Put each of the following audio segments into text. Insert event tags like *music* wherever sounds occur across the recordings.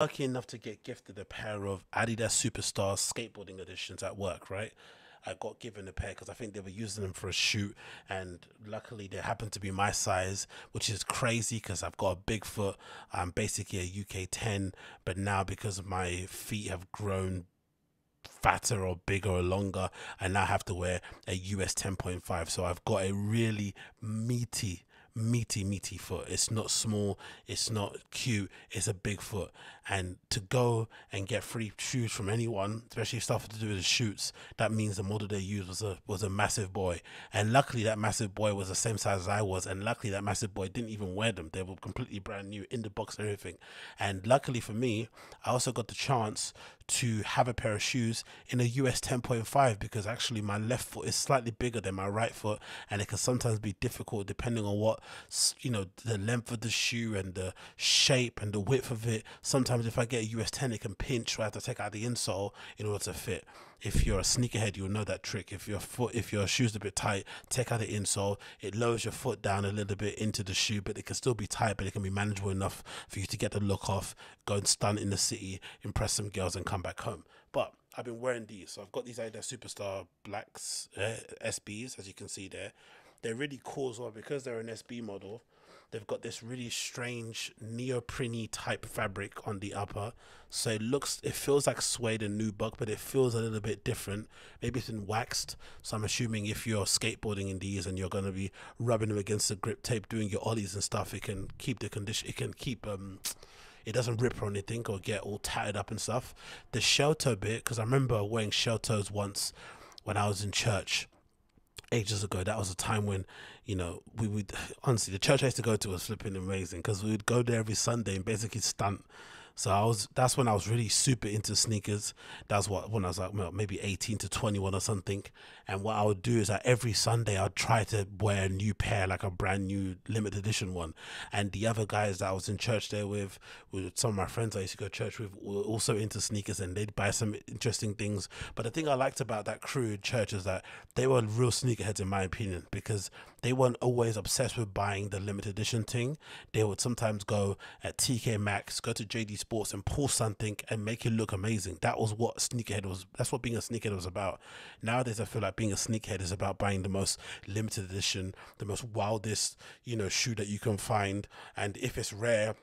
lucky enough to get gifted a pair of Adidas Superstar skateboarding editions at work, right? I got given a pair because I think they were using them for a shoot, and luckily they happened to be my size, which is crazy because I've got a big foot. I'm basically a UK 10, but now because my feet have grown fatter or bigger or longer, I now have to wear a US 10.5. So I've got a really meaty meaty, meaty foot. It's not small, it's not cute, it's a big foot. And to go and get free shoes from anyone, especially stuff to do with the shoots, that means the model they used was a was a massive boy. And luckily that massive boy was the same size as I was, and luckily that massive boy didn't even wear them. They were completely brand new in the box and everything. And luckily for me, I also got the chance to have a pair of shoes in a US 10.5 because actually my left foot is slightly bigger than my right foot and it can sometimes be difficult depending on what you know the length of the shoe and the shape and the width of it sometimes if I get a US 10 it can pinch so I have to take out the insole in order to fit if you're a sneakerhead, you'll know that trick. If your foot, if your shoe's a bit tight, take out the insole. It lowers your foot down a little bit into the shoe, but it can still be tight, but it can be manageable enough for you to get the look off, go and stunt in the city, impress some girls, and come back home. But I've been wearing these, so I've got these Adidas Superstar Blacks uh, SBs, as you can see there. They're really cool as well because they're an SB model They've got this really strange neoprene type fabric on the upper. So it looks, it feels like suede and nubuck, but it feels a little bit different. Maybe it's been waxed. So I'm assuming if you're skateboarding in these and you're going to be rubbing them against the grip tape, doing your ollies and stuff, it can keep the condition, it can keep, um, it doesn't rip or anything or get all tattered up and stuff. The shell toe bit, because I remember wearing shell toes once when I was in church ages ago. That was a time when, you know, we would *sighs* honestly the church I used to go to was flipping amazing because we would go there every Sunday and basically stunt so I was that's when I was really super into sneakers. That's what when I was like well, maybe 18 to 21 or something. And what I would do is that every Sunday I'd try to wear a new pair, like a brand new limited edition one. And the other guys that I was in church there with, with some of my friends I used to go to church with, were also into sneakers and they'd buy some interesting things. But the thing I liked about that crew in church is that they were real sneakerheads in my opinion because they weren't always obsessed with buying the limited edition thing. They would sometimes go at TK Maxx, go to JD Sports and pull something and make it look amazing. That was what sneakerhead was. That's what being a sneakerhead was about. Nowadays, I feel like being a sneakerhead is about buying the most limited edition, the most wildest, you know, shoe that you can find. And if it's rare,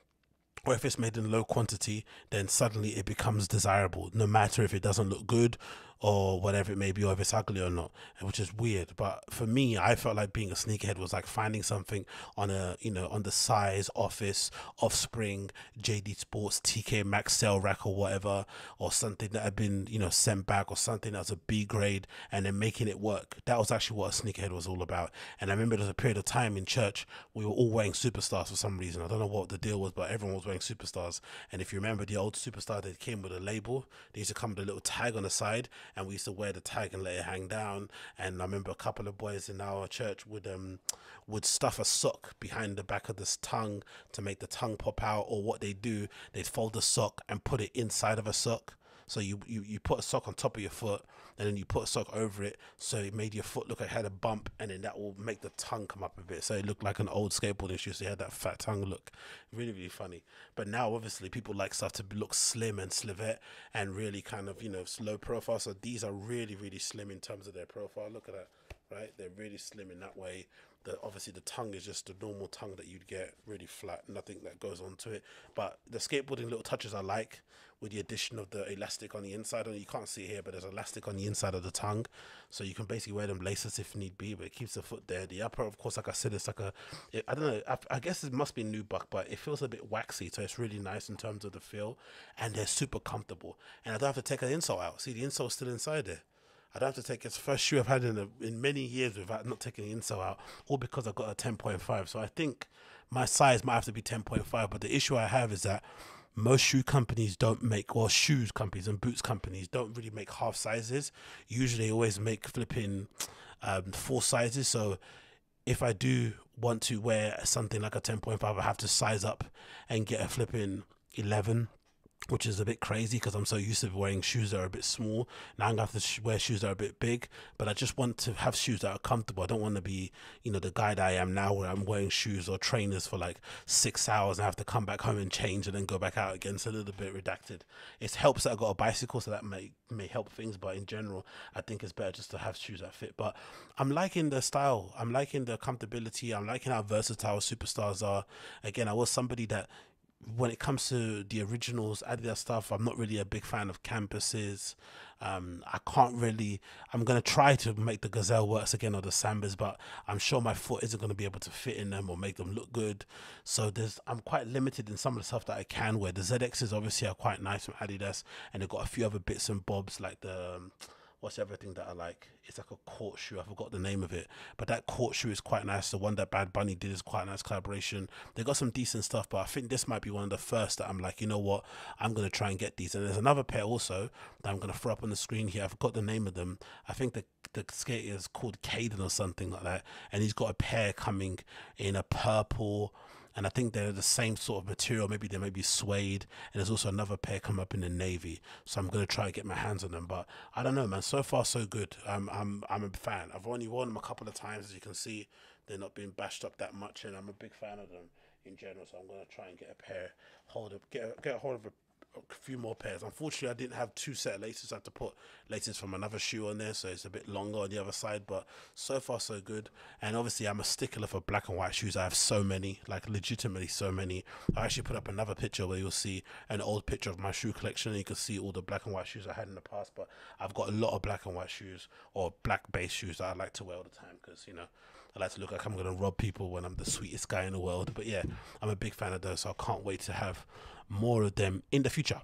or if it's made in low quantity, then suddenly it becomes desirable, no matter if it doesn't look good or whatever it may be, or if it's ugly or not, which is weird. But for me, I felt like being a sneakerhead was like finding something on a, you know, on the size, office, offspring, JD Sports, TK Maxx sale rack or whatever, or something that had been, you know, sent back or something that was a B grade and then making it work. That was actually what a sneakerhead was all about. And I remember there was a period of time in church, we were all wearing superstars for some reason. I don't know what the deal was, but everyone was wearing superstars. And if you remember the old superstar that came with a label, they used to come with a little tag on the side and we used to wear the tag and let it hang down. And I remember a couple of boys in our church would um would stuff a sock behind the back of this tongue to make the tongue pop out, or what they do, they'd fold the sock and put it inside of a sock so you, you, you put a sock on top of your foot and then you put a sock over it so it made your foot look like it had a bump and then that will make the tongue come up a bit. So it looked like an old skateboarding shoe. So you had that fat tongue look. Really, really funny. But now obviously people like stuff to look slim and slivette and really kind of, you know, slow profile. So these are really, really slim in terms of their profile. Look at that. Right? They're really slim in that way the obviously the tongue is just the normal tongue that you'd get really flat nothing that goes onto it but the skateboarding little touches i like with the addition of the elastic on the inside. And you can't see it here but there's elastic on the inside of the tongue. So you can basically wear them laces if need be but it keeps the foot there. The upper of course like i said it's like a it, i don't know I, I, guess it must be nubuck, but it feels a bit waxy. So it's really nice in terms of the feel. And they're super comfortable. And i don't have to take an insole out. See the insole's still inside there. I'd have to take its first shoe I've had in a, in many years without not taking the insole out, all because I've got a 10.5. So I think my size might have to be 10.5. But the issue I have is that most shoe companies don't make, or shoes companies and boots companies don't really make half sizes. Usually, always make flipping um, full sizes. So if I do want to wear something like a 10.5, I have to size up and get a flipping 11 which is a bit crazy because I'm so used to wearing shoes that are a bit small. Now I'm to have to wear shoes that are a bit big, but I just want to have shoes that are comfortable. I don't want to be, you know, the guy that I am now where I'm wearing shoes or trainers for like six hours and I have to come back home and change and then go back out again. It's a little bit redacted. It helps that I got a bicycle, so that may may help things, but in general, I think it's better just to have shoes that fit. But I'm liking the style. I'm liking the comfortability. I'm liking how versatile superstars are. Again, I was somebody that when it comes to the originals Adidas stuff, I'm not really a big fan of campuses. Um, I can't really. I'm gonna try to make the Gazelle works again or the Sambas, but I'm sure my foot isn't gonna be able to fit in them or make them look good. So there's I'm quite limited in some of the stuff that I can wear. The ZXs obviously are quite nice from Adidas, and they've got a few other bits and bobs like the. Um, what's everything that I like? It's like a court shoe. I forgot the name of it, but that court shoe is quite nice. The one that Bad Bunny did is quite a nice collaboration. They got some decent stuff, but I think this might be one of the first that I'm like, you know what? I'm gonna try and get these. And there's another pair also that I'm gonna throw up on the screen here. I forgot the name of them. I think the the skater is called Caden or something like that, and he's got a pair coming in a purple and I think they're the same sort of material. Maybe they may be suede, and there's also another pair come up in the navy. So I'm gonna try and get my hands on them, but I don't know, man. So far, so good. I'm I'm I'm a fan. I've only worn them a couple of times, as you can see. They're not being bashed up that much, and I'm a big fan of them in general. So I'm gonna try and get a pair, hold up, get a, get a hold of a a few more pairs. Unfortunately, I didn't have two set of laces. I had to put laces from another shoe on there, so it's a bit longer on the other side. But so far, so good. And obviously, I'm a stickler for black and white shoes. I have so many, like legitimately so many. I actually put up another picture where you'll see an old picture of my shoe collection. And you can see all the black and white shoes I had in the past. But I've got a lot of black and white shoes or black base shoes that I like to wear all the time because you know. I like to look like I'm gonna rob people when I'm the sweetest guy in the world. But yeah, I'm a big fan of those, so I can't wait to have more of them in the future.